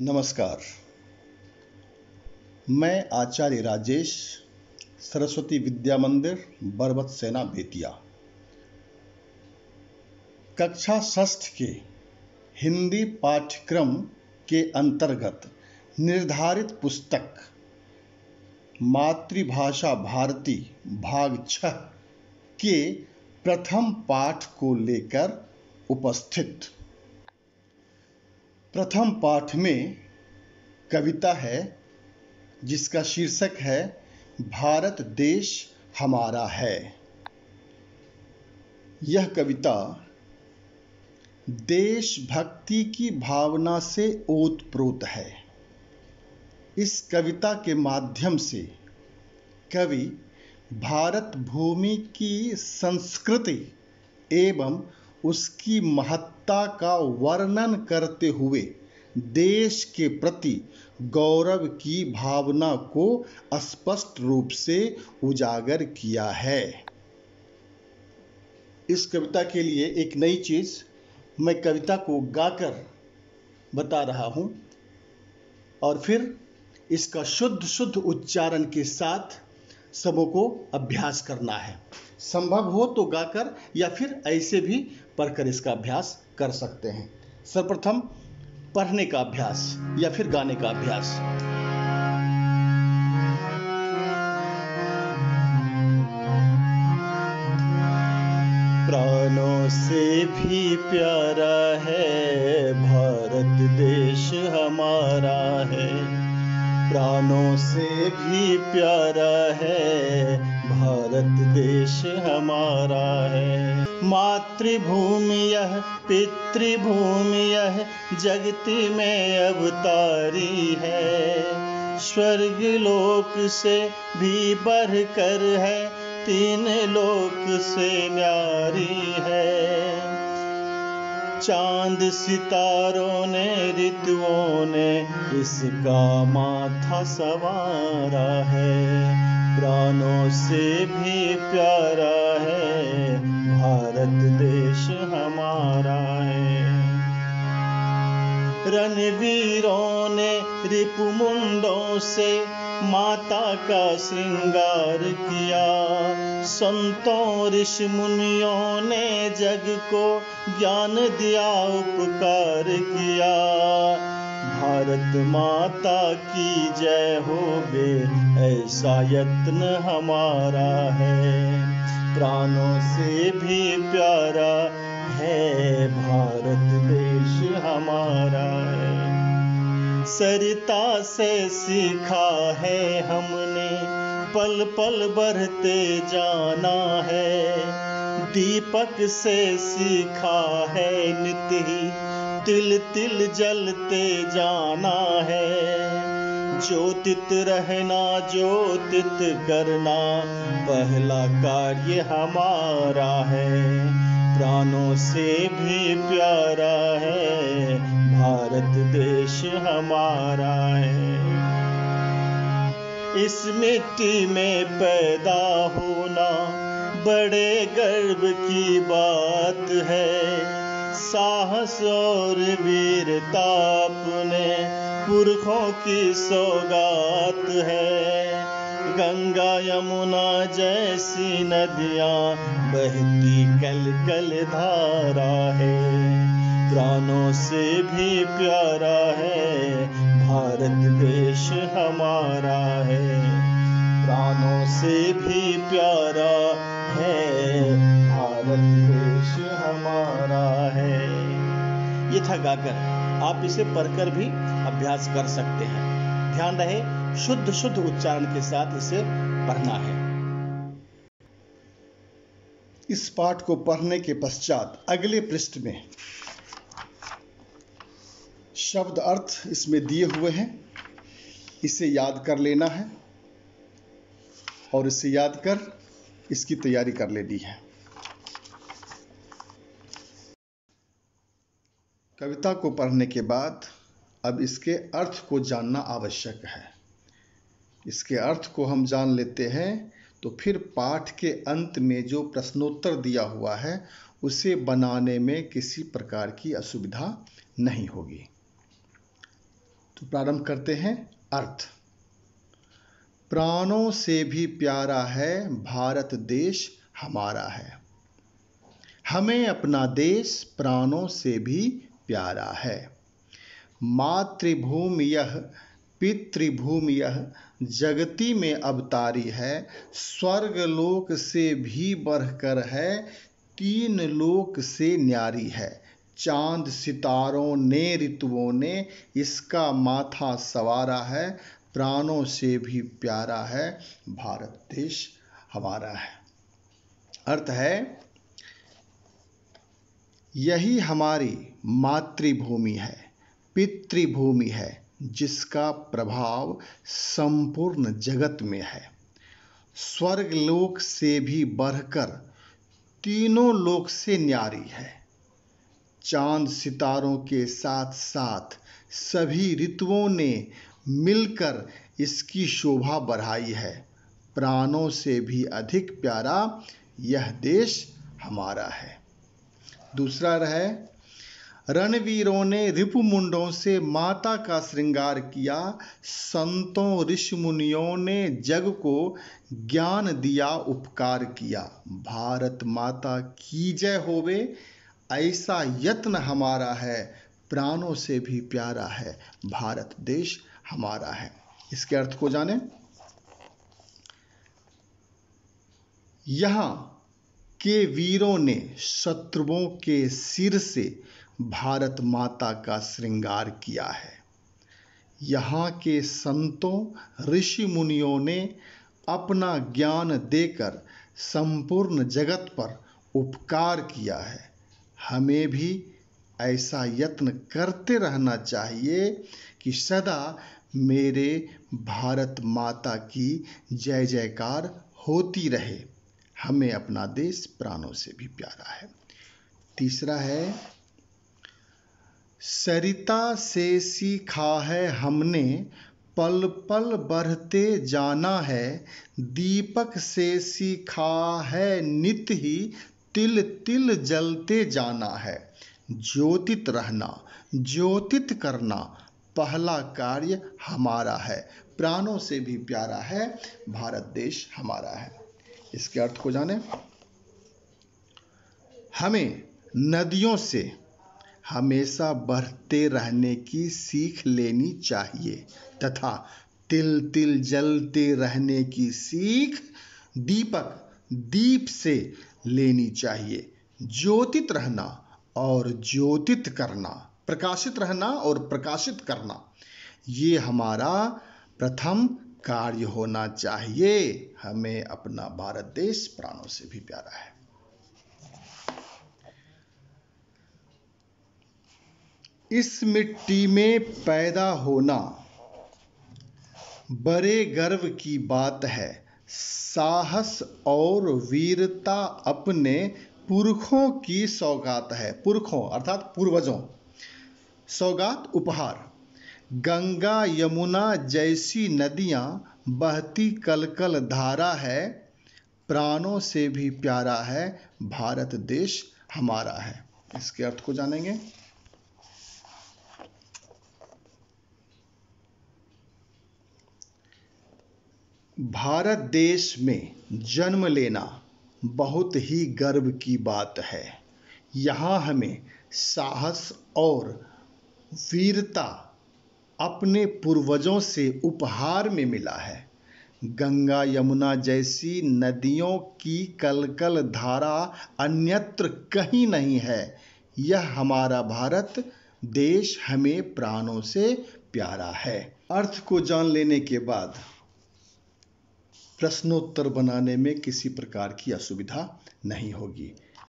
नमस्कार। मैं आचार्य राजेश, सरस्वती विद्या मंदिर, बरबत सेना बेतिया। कक्षा षष्ठ के हिंदी पाठ्यक्रम के अंतर्गत निर्धारित पुस्तक, मातृभाषा भारती, भाग छह के प्रथम पाठ को लेकर उपस्थित। प्रथम पाठ में कविता है, जिसका शीर्षक है, भारत देश हमारा है। यह कविता देशभक्ति की भावना से ओतप्रोत है। इस कविता के माध्यम से कवि भारत भूमि की संस्कृति एवं उसकी महत्ता का वर्णन करते हुए देश के प्रति गौरव की भावना को स्पष्ट रूप से उजागर किया है। इस कविता के लिए एक नई चीज़ मैं कविता को गाकर बता रहा हूँ और फिर इसका शुद्ध शुद्ध उच्चारण के साथ सबों को अभ्यास करना है। संभव हो तो गाकर या फिर ऐसे भी पढ़कर इसका अभ्यास कर सकते हैं। सर्वप्रथम पढ़ने का अभ्यास या फिर गाने का अभ्यास। प्राणों से भी प्यारा है, भारत देश हमारा है। प्राणों से भी प्यारा है। भारत देश हमारा है। मातृभूमि यह, पितृभूमि यह, जगती में अवतारी है। स्वर्ग लोक से भी बढ़कर है, तीन लोक से न्यारी है। चाँद सितारों ने, ऋतुओं ने, इसका माथा सवारा है। प्राणों से भी प्यारा है, भारत देश हमारा है। रणवीरों ने रिपुमुंडों से माता का श्रृंगार किया। संतों ऋषि मुनियों ने जग को ज्ञान दिया, उपकार किया। भारत माता की जय हो गे ऐसा यत्न हमारा है। प्राणों से भी प्यारा है, भारत देश हमारा सरिता से सीखा है हमने। पल पल बढ़ते जाना है। दीपक से सीखा है नित्य ही। तिल तिल जलते जाना है। ज्योतित रहना, ज्योतित करना, पहला कार्य हमारा है। प्राणों से भी प्यारा है। भारत देश हमारा है। इस मिट्टी में पैदा होना बड़े गर्व की बात है। साहस और वीरता अपने पुरखों की सौगात है। गंगा यमुना जैसी नदियाँ बहती कल कल धारा है। प्राणों से भी प्यारा है। भारत देश हमारा है। प्राणों से भी प्यारा है। भारत देश हमारा है। ये था गाकर। आप इसे पढ़कर भी अभ्यास कर सकते हैं। ध्यान रहे शुद्ध शुद्ध उच्चारण के साथ इसे पढ़ना है। इस पाठ को पढ़ने के पश्चात अगले पृष्ठ में शब्द अर्थ इसमें दिए हुए हैं। इसे याद कर लेना है और इसे याद कर इसकी तैयारी कर लेनी है। कविता को पढ़ने के बाद अब इसके अर्थ को जानना आवश्यक है। इसके अर्थ को हम जान लेते हैं तो फिर पाठ के अंत में जो प्रश्नोत्तर दिया हुआ है, उसे बनाने में किसी प्रकार की असुविधा नहीं होगी। तो प्रारंभ करते हैं अर्थ। प्राणों से भी प्यारा है, भारत देश हमारा है। हमें अपना देश प्राणों से भी प्यारा है। मातृभूमि यह, पितृभूमि यह, जगती में अवतारी है। स्वर्ग लोक से भी बढ़कर है, तीन लोक से न्यारी है। चाँद सितारों ने, ऋतुओं ने, इसका माथा सवारा है, प्राणों से भी प्यारा है, भारत देश हमारा है। अर्थ है, यही हमारी मातृभूमि है, पितृभूमि है, जिसका प्रभाव संपूर्ण जगत में है। स्वर्ग लोक से भी बढ़कर तीनों लोक से न्यारी है। चाँद सितारों के साथ साथ सभी ऋतुओं ने मिलकर इसकी शोभा बढ़ाई है। प्राणों से भी अधिक प्यारा यह देश हमारा है। दूसरा रहे, रणवीरों ने रिपुमुंडों से माता का श्रृंगार किया। संतों ऋषि मुनियों ने जग को ज्ञान दिया, उपकार किया। भारत माता की जय होवे। ऐसा यत्न हमारा है, प्राणों से भी प्यारा है, भारत देश हमारा है। इसके अर्थ को जाने। यहाँ के वीरों ने शत्रुओं के सिर से भारत माता का श्रृंगार किया है। यहाँ के संतों, ऋषि मुनियों ने अपना ज्ञान देकर संपूर्ण जगत पर उपकार किया है। हमें भी ऐसा यत्न करते रहना चाहिए कि सदा मेरे भारत माता की जय जयकार होती रहे। हमें अपना देश प्राणों से भी प्यारा है। तीसरा है, सरिता से सीखा है हमने पल पल बढ़ते जाना है। दीपक से सीखा है नित ही तिल तिल जलते जाना है, ज्योतित रहना, ज्योतित करना पहला कार्य हमारा है। प्राणों से भी प्यारा है, भारत देश हमारा है। इसके अर्थ को जाने। हमें नदियों से हमेशा बढ़ते रहने की सीख लेनी चाहिए तथा तिल तिल जलते रहने की सीख दीपक दीप से लेनी चाहिए। ज्योतित रहना और ज्योतित करना, प्रकाशित रहना और प्रकाशित करना, ये हमारा प्रथम कार्य होना चाहिए। हमें अपना भारत देश प्राणों से भी प्यारा है। इस मिट्टी में पैदा होना बड़े गर्व की बात है। साहस और वीरता अपने पुरखों की सौगात है। पुरखों, अर्थात पूर्वजों। सौगात, उपहार। गंगा, यमुना जैसी नदियाँ बहती कलकल धारा है, प्राणों से भी प्यारा है, भारत देश हमारा है। इसके अर्थ को जानेंगे। भारत देश में जन्म लेना बहुत ही गर्व की बात है। यहाँ हमें साहस और वीरता अपने पूर्वजों से उपहार में मिला है। गंगा, यमुना जैसी नदियों की कलकल धारा अन्यत्र कहीं नहीं है। यह हमारा भारत देश हमें प्राणों से प्यारा है। अर्थ को जान लेने के बाद प्रश्नोत्तर बनाने में किसी प्रकार की असुविधा नहीं होगी।